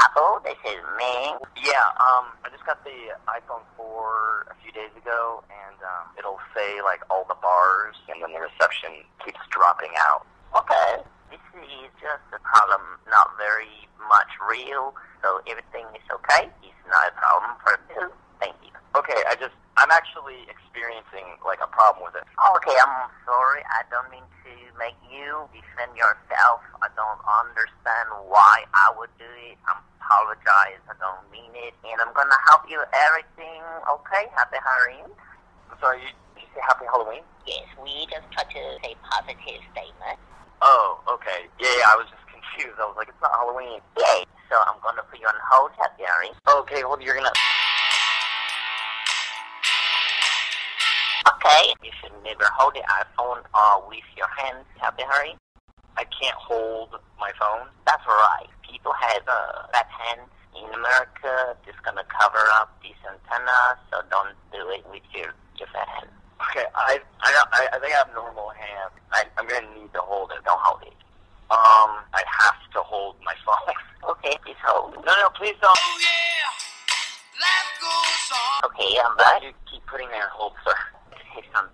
Apple. This is Meng. Yeah, um, I just got the iPhone 4 a few days ago, and um, it'll say like all the bars, and then the reception keeps dropping out. Okay. This is just a problem, not very much real. So everything is okay. It's not a problem for you. Thank you. Okay, I just I'm actually experiencing like a problem with it. Okay, I'm sorry. I don't mean to make you defend yourself. I don't understand why I would do it. I apologize. I don't mean it. And I'm gonna help you everything. Okay? Happy Halloween. I'm sorry, you, did you say Happy Halloween? Yes, we just try to say positive statement. Oh, okay. Yeah, yeah, I was just confused. I was like, it's not Halloween. Yay. So I'm gonna put you on hold, Happy Halloween. Okay, hold. You're gonna. Okay. You should never hold the iPhone uh, with your hands, Happy Halloween. I can't hold my phone. That's right. People have uh, fat hands in America. Just gonna cover up this antenna, so don't do it with your your fat hand. Okay, I I I, I think I have normal hands. I, I'm gonna need to hold it. Don't hold it. Um, I have to hold my phone. Okay, please hold. no, no, please don't. Oh yeah, life goes on. Okay, I'm Why back. do you keep putting me on hold, sir?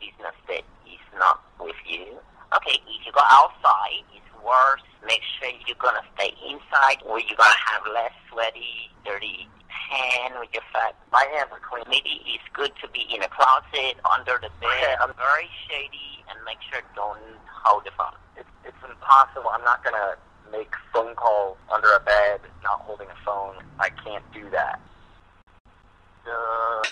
Business that is not with you. Okay, if you go outside, it's worse. Make sure you're gonna stay inside, where you're gonna have less sweaty, dirty hand with your fat. My hands are clean. Maybe it's good to be in a closet, under the bed, I'm- very shady, and make sure don't hold the phone. It's it's impossible. I'm not gonna make phone calls under a bed, not holding a phone. I can't do that. So,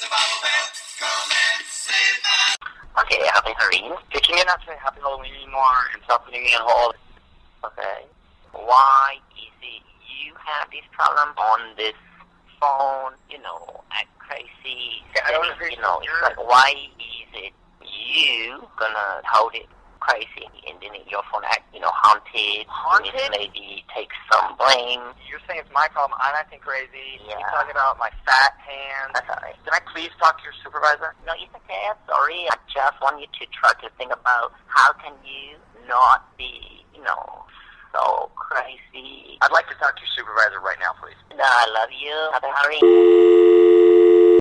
not say Happy Halloween anymore and stop putting me on hold? Okay. Why is it you have this problem on this phone? You know, act crazy. Yeah, I don't. You know, it's like why is it you gonna hold it crazy and then your phone act, you know, haunted? Haunted? Maybe take some blame. You're saying it's my problem. I'm acting crazy. Yeah. You're talking about my fat hands. That's alright. Can I please talk to your supervisor? No, it's okay. I'm sorry. I just want you to try to think about how can you not be, you know, so crazy. I'd like to talk to your supervisor right now, please. No, I love you. Happy Halloween.